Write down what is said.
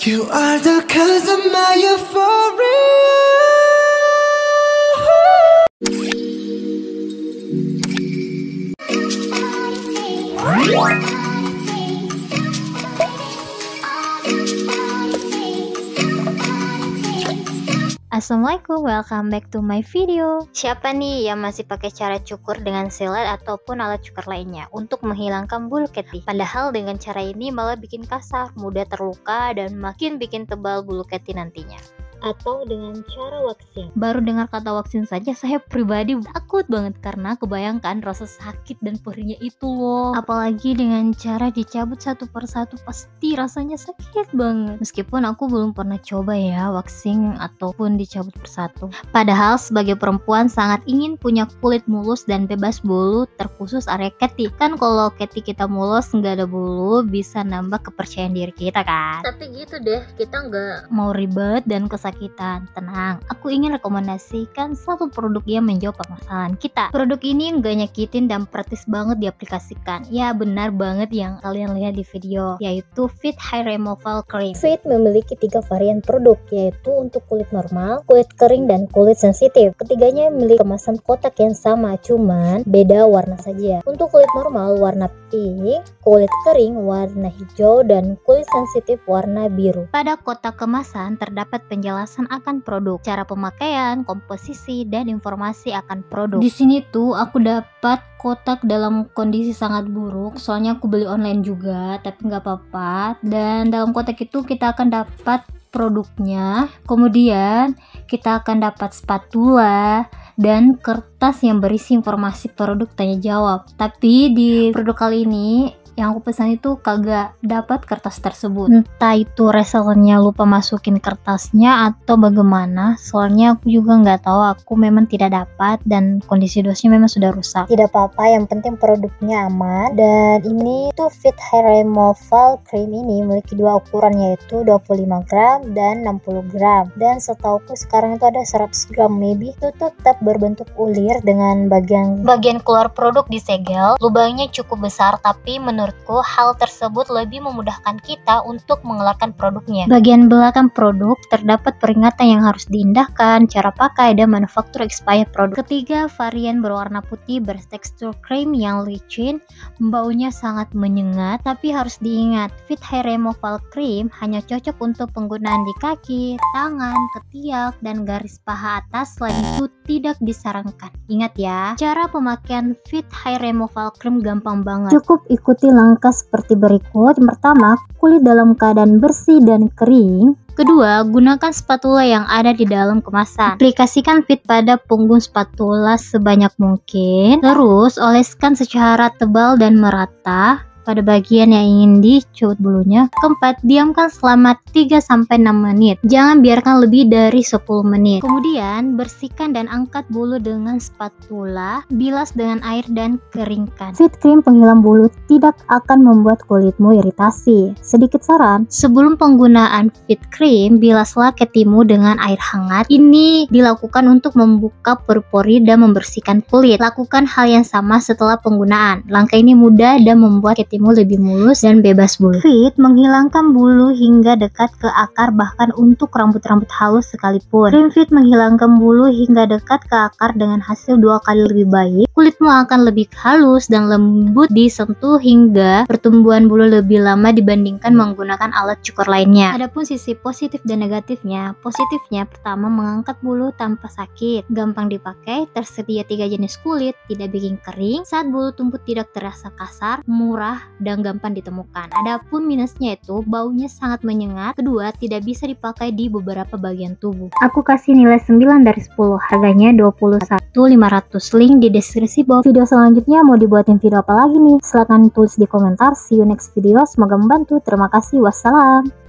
You are the cause of my euphoria. Assalamualaikum, welcome back to my video. Siapa nih yang masih pakai cara cukur dengan silet ataupun alat cukur lainnya untuk menghilangkan bulu keti? Padahal dengan cara ini malah bikin kasar, mudah terluka dan makin bikin tebal bulu keti nantinya atau dengan cara waxing. Baru dengar kata waxing saja saya pribadi takut banget karena kebayangkan rasa sakit dan perihnya itu loh. Apalagi dengan cara dicabut satu persatu pasti rasanya sakit banget. Meskipun aku belum pernah coba ya waxing ataupun dicabut persatu. Padahal sebagai perempuan sangat ingin punya kulit mulus dan bebas bulu terkhusus area keti. Kan kalau keti kita mulus nggak ada bulu bisa nambah kepercayaan diri kita kan. Tapi gitu deh, kita nggak mau ribet dan kesakitan kesakitan. Tenang, aku ingin rekomendasikan satu produk yang menjawab permasalahan kita. Produk ini nggak nyakitin dan praktis banget diaplikasikan. Ya benar banget yang kalian lihat di video, yaitu Fit Hair Removal Cream. Fit memiliki tiga varian produk, yaitu untuk kulit normal, kulit kering, dan kulit sensitif. Ketiganya memiliki kemasan kotak yang sama, cuman beda warna saja. Untuk kulit normal warna pink, kulit kering warna hijau, dan kulit sensitif warna biru. Pada kotak kemasan terdapat penjelasan penjelasan akan produk, cara pemakaian, komposisi, dan informasi akan produk. Di sini tuh aku dapat kotak dalam kondisi sangat buruk, soalnya aku beli online juga, tapi nggak apa-apa. Dan dalam kotak itu kita akan dapat produknya, kemudian kita akan dapat spatula dan kertas yang berisi informasi produk tanya jawab. Tapi di produk kali ini yang aku pesan itu kagak dapat kertas tersebut. Entah itu resellernya lupa masukin kertasnya atau bagaimana soalnya aku juga nggak tahu aku memang tidak dapat dan kondisi dosnya memang sudah rusak. Tidak apa-apa yang penting produknya aman. Dan ini tuh fit hair removal cream ini memiliki dua ukuran yaitu 25 gram dan 60 gram. Dan setauku sekarang itu ada 100 gram maybe itu tetap berbentuk ulir dengan bagian bagian keluar produk disegel lubangnya cukup besar tapi menurut menurutku hal tersebut lebih memudahkan kita untuk mengeluarkan produknya. Bagian belakang produk terdapat peringatan yang harus diindahkan, cara pakai, dan manufaktur expired produk. Ketiga, varian berwarna putih bertekstur krim yang licin, baunya sangat menyengat, tapi harus diingat, Fit Hair Removal Cream hanya cocok untuk penggunaan di kaki, tangan, ketiak, dan garis paha atas, selain itu tidak disarankan. Ingat ya, cara pemakaian Fit Hair Removal Cream gampang banget. Cukup ikuti langkah seperti berikut. Pertama, kulit dalam keadaan bersih dan kering. Kedua, gunakan spatula yang ada di dalam kemasan. Aplikasikan fit pada punggung spatula sebanyak mungkin. Terus, oleskan secara tebal dan merata pada bagian yang ingin dicut bulunya. Keempat, diamkan selama 3-6 menit. Jangan biarkan lebih dari 10 menit. Kemudian, bersihkan dan angkat bulu dengan spatula, bilas dengan air dan keringkan. Fit cream penghilang bulu tidak akan membuat kulitmu iritasi. Sedikit saran, sebelum penggunaan fit cream, bilaslah ketimu dengan air hangat. Ini dilakukan untuk membuka pori-pori dan membersihkan kulit. Lakukan hal yang sama setelah penggunaan. Langkah ini mudah dan membuat ketimu timu lebih mulus dan bebas bulu. Fit menghilangkan bulu hingga dekat ke akar bahkan untuk rambut-rambut halus sekalipun. Cream Fit menghilangkan bulu hingga dekat ke akar dengan hasil dua kali lebih baik. Kulitmu akan lebih halus dan lembut disentuh hingga pertumbuhan bulu lebih lama dibandingkan menggunakan alat cukur lainnya. Adapun sisi positif dan negatifnya, positifnya pertama mengangkat bulu tanpa sakit, gampang dipakai, tersedia tiga jenis kulit, tidak bikin kering, saat bulu tumbuh tidak terasa kasar, murah, dan gampang ditemukan. Adapun minusnya itu baunya sangat menyengat. Kedua, tidak bisa dipakai di beberapa bagian tubuh. Aku kasih nilai 9 dari 10. Harganya 21.500. Link di deskripsi bawah. Video selanjutnya mau dibuatin video apa lagi nih? Silahkan tulis di komentar. See you next video. Semoga membantu. Terima kasih. Wassalam.